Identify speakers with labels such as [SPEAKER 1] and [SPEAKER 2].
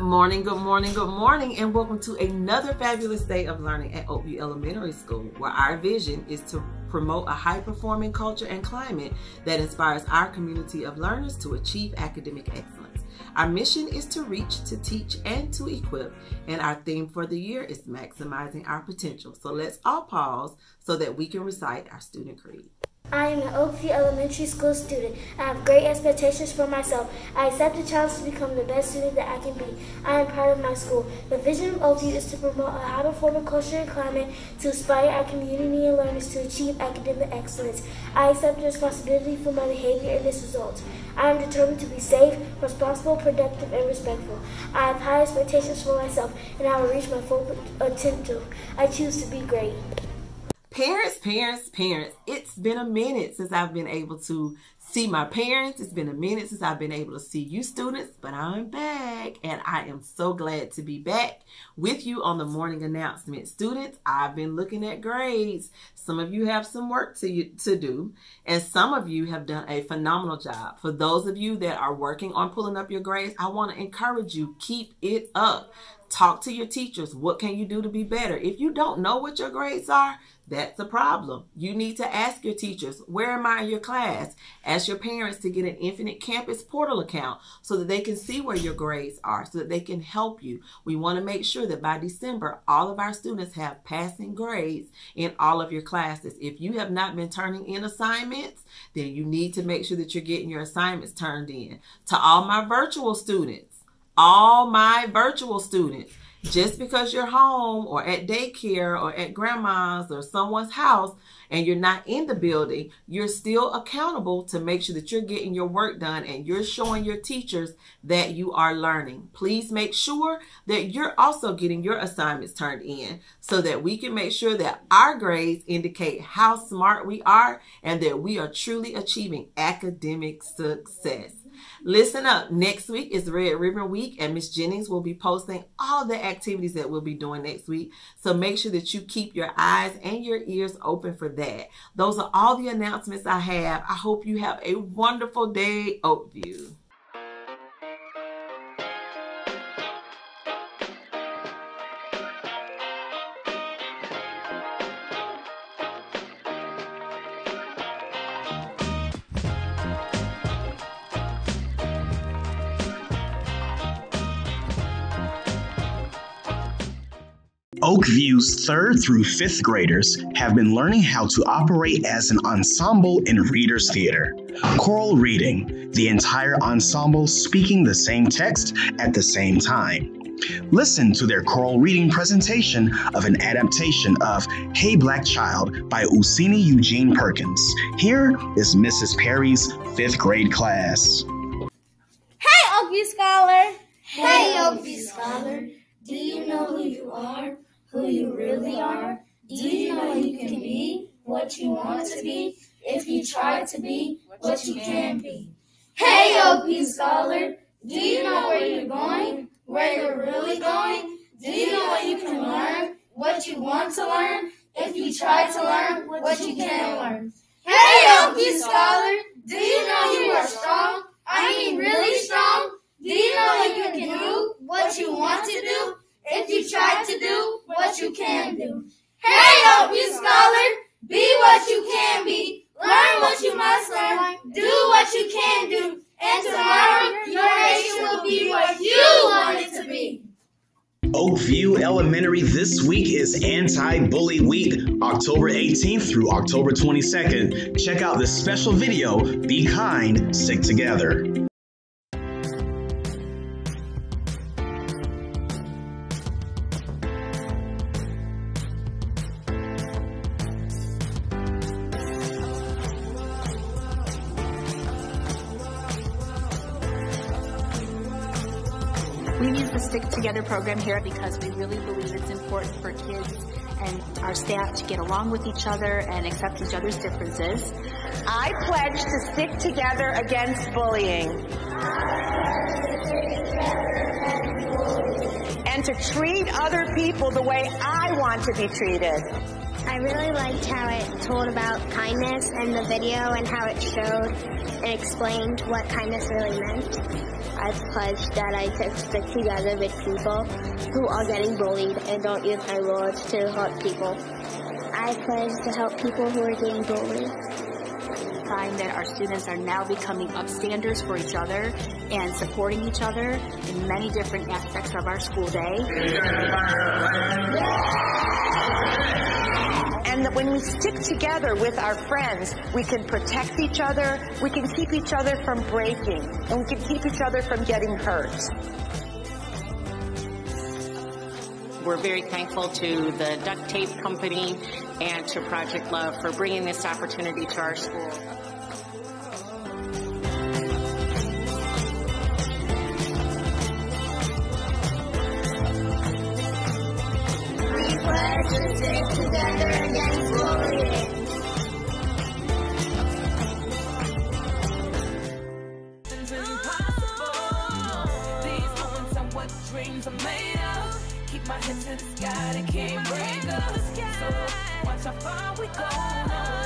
[SPEAKER 1] Good morning, good morning, good morning, and welcome to another fabulous day of learning at Oakview Elementary School, where our vision is to promote a high performing culture and climate that inspires our community of learners to achieve academic excellence. Our mission is to reach, to teach, and to equip, and our theme for the year is maximizing our potential. So let's all pause so that we can recite our student creed.
[SPEAKER 2] I am an Oakview Elementary School student. I have great expectations for myself. I accept the challenge to become the best student that I can be. I am proud of my school. The vision of Oakview is to promote a high-performing culture and climate to inspire our community and learners to achieve academic excellence. I accept responsibility for my behavior and its results. I am determined to be safe, responsible, productive, and respectful. I have high expectations for myself, and I will reach my full potential. I choose to be great.
[SPEAKER 1] Parents, parents, parents, it's been a minute since I've been able to see my parents. It's been a minute since I've been able to see you students, but I'm back and I am so glad to be back with you on the morning announcement. Students, I've been looking at grades. Some of you have some work to, to do and some of you have done a phenomenal job. For those of you that are working on pulling up your grades, I want to encourage you, keep it up. Talk to your teachers. What can you do to be better? If you don't know what your grades are, that's a problem. You need to ask your teachers, where am I in your class? Ask your parents to get an Infinite Campus portal account so that they can see where your grades are, so that they can help you. We want to make sure that by December, all of our students have passing grades in all of your classes. If you have not been turning in assignments, then you need to make sure that you're getting your assignments turned in. To all my virtual students, all my virtual students, just because you're home or at daycare or at grandma's or someone's house and you're not in the building, you're still accountable to make sure that you're getting your work done and you're showing your teachers that you are learning. Please make sure that you're also getting your assignments turned in so that we can make sure that our grades indicate how smart we are and that we are truly achieving academic success. Listen up. Next week is Red Ribbon Week, and Miss Jennings will be posting all the activities that we'll be doing next week. So make sure that you keep your eyes and your ears open for that. Those are all the announcements I have. I hope you have a wonderful day, Oakview.
[SPEAKER 3] Oakview's third through fifth graders have been learning how to operate as an ensemble in Reader's Theater. Choral reading, the entire ensemble speaking the same text at the same time. Listen to their choral reading presentation of an adaptation of Hey Black Child by Useni Eugene Perkins. Here is Mrs. Perry's fifth grade class.
[SPEAKER 4] Hey, Oakview Scholar!
[SPEAKER 5] Hey, Oakview Scholar! Do you know who you are? Who you really are? Do you know you can be what you want to be? If you try to be what you can be. Hey, Oakview Scholar, do you know where you're going? Where you're really going? Do you know what you can learn? What you want to learn? If you try to learn what you can learn. Hey, Oakview Scholar, do you know you are strong? I mean really strong? Do you know you can do what you want to do? If you try to do what you can do. Hey, Oakview Scholar, be what you can be. Learn what you must learn. Do what you can do. And tomorrow, your nation will be what you want it to be.
[SPEAKER 3] This week is Anti Bully Week, October 18th through October 22nd. Check out this special video, Be Kind, Stick Together.
[SPEAKER 6] We use the Stick Together program here because we really believe it's important for kids and our staff to get along with each other and accept each other's differences.
[SPEAKER 7] I pledge to stick together against bullying. And to treat other people the way I want to be treated.
[SPEAKER 8] I really liked how it told about kindness and the video and how it showed and explained what kindness really meant.
[SPEAKER 9] I pledged that I could stick together with people who are getting bullied and don't use my words to hurt people.
[SPEAKER 8] I pledge to help people who are getting bullied
[SPEAKER 6] find that our students are now becoming upstanders for each other and supporting each other in many different aspects of our school day.
[SPEAKER 7] And that when we stick together with our friends, we can protect each other, we can keep each other from breaking, and we can keep each other from getting hurt.
[SPEAKER 10] We're very thankful to the Duct Tape Company and to Project Love for bringing this opportunity to our school.
[SPEAKER 11] Dreams are made of. Keep my head to the sky, they can't break us. So watch how far we go.